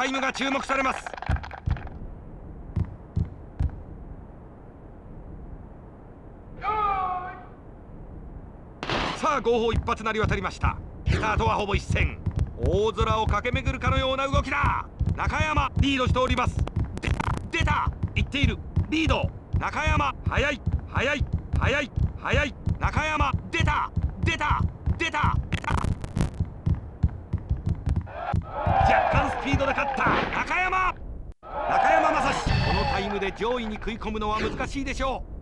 タイムが注目されます。さあ合法一発なり渡りました。スタートはほぼ一戦。大空を駆け巡るかのような動きだ。中山リードしております。出た。いっている。リード。中山速い速い速い速い。中山出た出た出た若干スピードで勝った。中山。中山雅史。このタイムで上位に食い込むのは難しいでしょう。